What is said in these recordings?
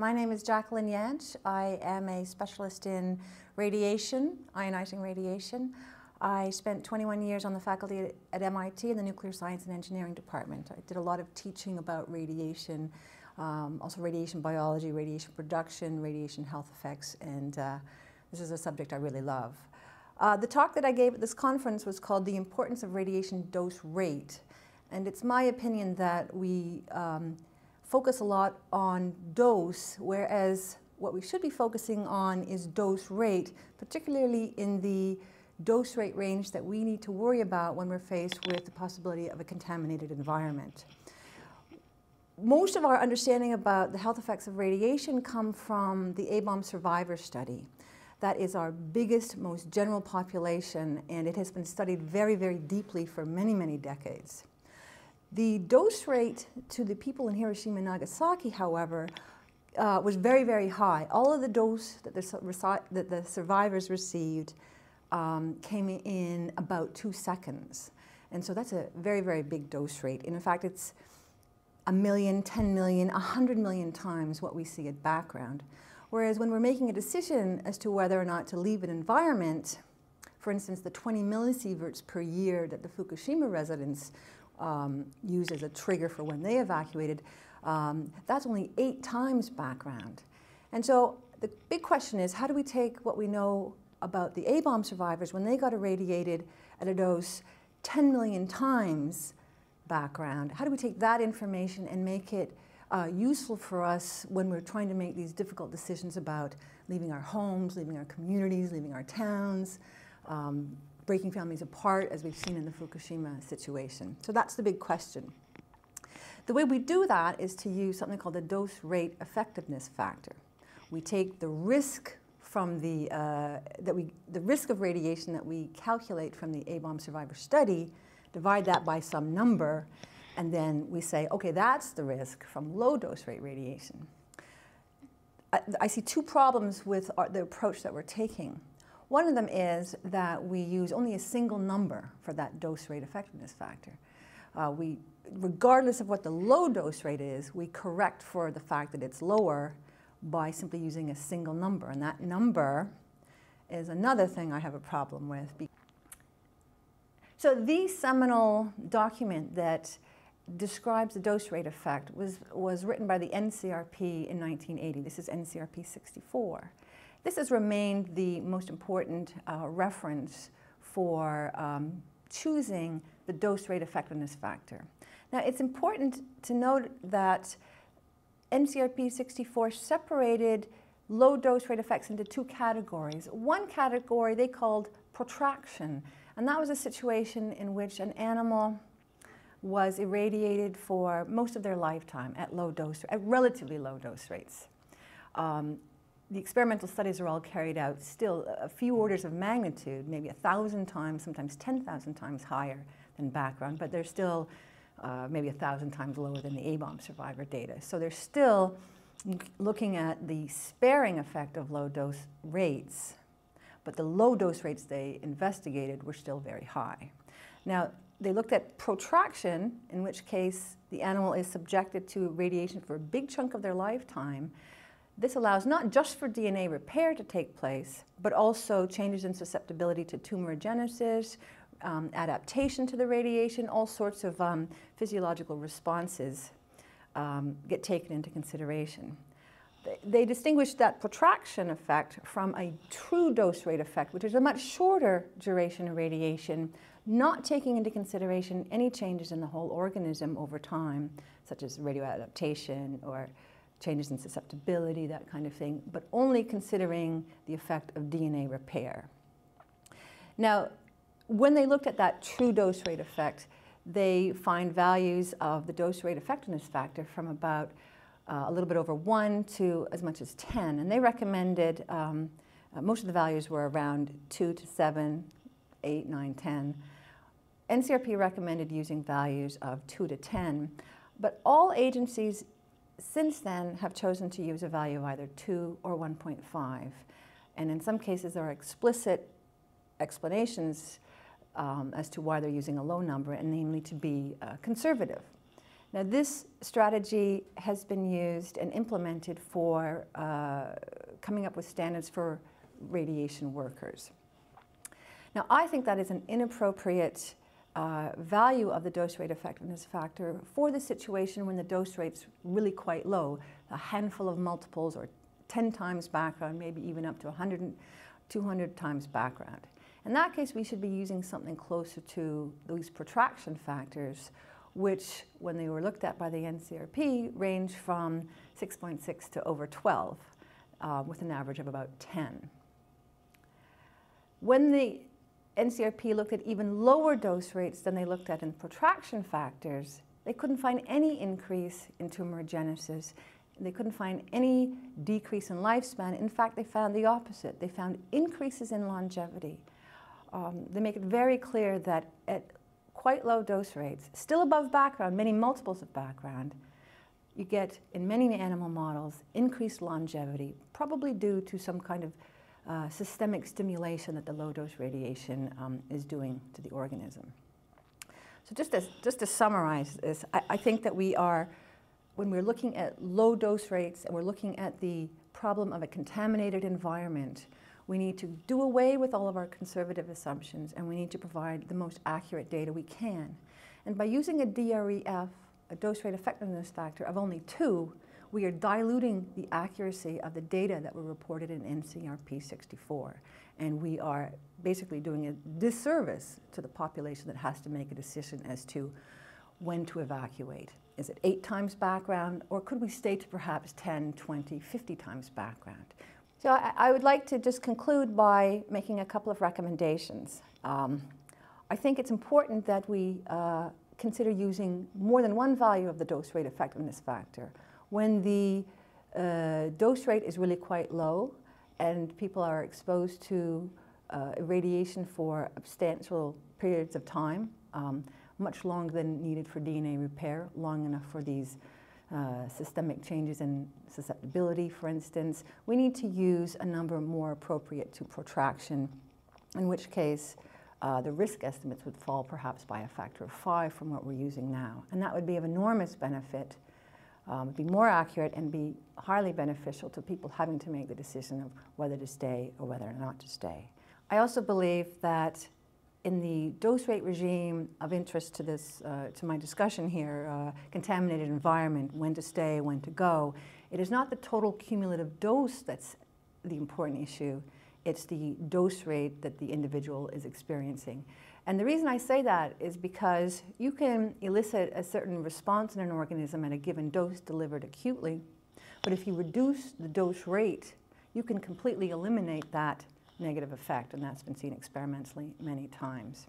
My name is Jacquelyn Yanch. I am a specialist in radiation, ionizing radiation. I spent 21 years on the faculty at MIT in the Nuclear Science and Engineering Department. I did a lot of teaching about radiation, um, also radiation biology, radiation production, radiation health effects, and uh, this is a subject I really love. Uh, the talk that I gave at this conference was called The Importance of Radiation Dose Rate. And it's my opinion that we um, focus a lot on dose, whereas what we should be focusing on is dose rate, particularly in the dose rate range that we need to worry about when we're faced with the possibility of a contaminated environment. Most of our understanding about the health effects of radiation come from the A-bomb survivor study. That is our biggest, most general population, and it has been studied very, very deeply for many, many decades. The dose rate to the people in Hiroshima and Nagasaki, however, uh, was very, very high. All of the dose that the, that the survivors received um, came in about two seconds. And so that's a very, very big dose rate. And in fact, it's a million, 10 million, 100 million times what we see at background. Whereas when we're making a decision as to whether or not to leave an environment, for instance, the 20 millisieverts per year that the Fukushima residents um, used as a trigger for when they evacuated, um, that's only eight times background. And so the big question is, how do we take what we know about the A-bomb survivors when they got irradiated at a dose 10 million times background? How do we take that information and make it uh, useful for us when we're trying to make these difficult decisions about leaving our homes, leaving our communities, leaving our towns, um, breaking families apart, as we've seen in the Fukushima situation. So that's the big question. The way we do that is to use something called the dose rate effectiveness factor. We take the risk from the, uh, that we, the risk of radiation that we calculate from the A-bomb survivor study, divide that by some number, and then we say, okay, that's the risk from low dose rate radiation. I, I see two problems with our, the approach that we're taking. One of them is that we use only a single number for that dose rate effectiveness factor. Uh, we, regardless of what the low dose rate is, we correct for the fact that it's lower by simply using a single number. And that number is another thing I have a problem with. So the seminal document that describes the dose rate effect was, was written by the NCRP in 1980. This is NCRP 64. This has remained the most important uh, reference for um, choosing the dose rate effectiveness factor. Now, it's important to note that NCRP 64 separated low dose rate effects into two categories. One category they called protraction, and that was a situation in which an animal was irradiated for most of their lifetime at low dose, at relatively low dose rates. Um, the experimental studies are all carried out still a few orders of magnitude, maybe a thousand times, sometimes 10,000 times higher than background, but they're still uh, maybe a thousand times lower than the A-bomb survivor data. So they're still looking at the sparing effect of low dose rates, but the low dose rates they investigated were still very high. Now, they looked at protraction, in which case the animal is subjected to radiation for a big chunk of their lifetime, this allows not just for DNA repair to take place, but also changes in susceptibility to tumorigenesis, um, adaptation to the radiation, all sorts of um, physiological responses um, get taken into consideration. They, they distinguish that protraction effect from a true dose rate effect, which is a much shorter duration of radiation, not taking into consideration any changes in the whole organism over time, such as radioadaptation or changes in susceptibility, that kind of thing, but only considering the effect of DNA repair. Now, when they looked at that true dose rate effect, they find values of the dose rate effectiveness factor from about uh, a little bit over 1 to as much as 10. And they recommended, um, uh, most of the values were around 2 to 7, 8, 9, 10. NCRP recommended using values of 2 to 10, but all agencies since then have chosen to use a value of either 2 or 1.5. And in some cases, there are explicit explanations um, as to why they're using a low number, and namely to be uh, conservative. Now, this strategy has been used and implemented for uh, coming up with standards for radiation workers. Now, I think that is an inappropriate uh, value of the dose rate effectiveness factor for the situation when the dose rate's really quite low, a handful of multiples or 10 times background, maybe even up to 100, 200 times background. In that case, we should be using something closer to these protraction factors, which, when they were looked at by the NCRP, range from 6.6 to over 12, uh, with an average of about 10. When the NCRP looked at even lower dose rates than they looked at in protraction factors, they couldn't find any increase in tumorigenesis. They couldn't find any decrease in lifespan. In fact, they found the opposite. They found increases in longevity. Um, they make it very clear that at quite low dose rates, still above background, many multiples of background, you get, in many animal models, increased longevity, probably due to some kind of uh, systemic stimulation that the low dose radiation um, is doing to the organism. So just, as, just to summarize this, I, I think that we are, when we're looking at low dose rates and we're looking at the problem of a contaminated environment, we need to do away with all of our conservative assumptions and we need to provide the most accurate data we can. And by using a DREF, a dose rate effectiveness factor of only two, we are diluting the accuracy of the data that were reported in NCRP 64. And we are basically doing a disservice to the population that has to make a decision as to when to evacuate. Is it eight times background, or could we stay to perhaps 10, 20, 50 times background? So I, I would like to just conclude by making a couple of recommendations. Um, I think it's important that we uh, consider using more than one value of the dose rate effectiveness factor when the uh, dose rate is really quite low and people are exposed to uh, for substantial periods of time, um, much longer than needed for DNA repair, long enough for these uh, systemic changes in susceptibility, for instance, we need to use a number more appropriate to protraction, in which case uh, the risk estimates would fall perhaps by a factor of five from what we're using now. And that would be of enormous benefit um, be more accurate and be highly beneficial to people having to make the decision of whether to stay or whether or not to stay. I also believe that in the dose rate regime of interest to this, uh, to my discussion here, uh, contaminated environment, when to stay, when to go, it is not the total cumulative dose that's the important issue, it's the dose rate that the individual is experiencing. And the reason I say that is because you can elicit a certain response in an organism at a given dose delivered acutely, but if you reduce the dose rate, you can completely eliminate that negative effect, and that's been seen experimentally many times.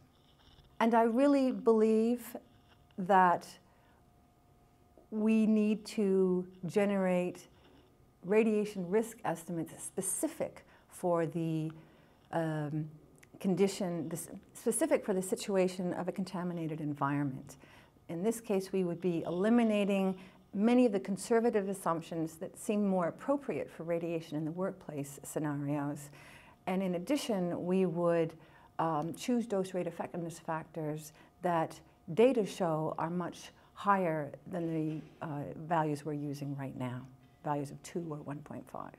And I really believe that we need to generate radiation risk estimates specific for the um, condition this, specific for the situation of a contaminated environment. In this case, we would be eliminating many of the conservative assumptions that seem more appropriate for radiation in the workplace scenarios. And in addition, we would um, choose dose rate effectiveness factors that data show are much higher than the uh, values we're using right now, values of 2 or 1.5.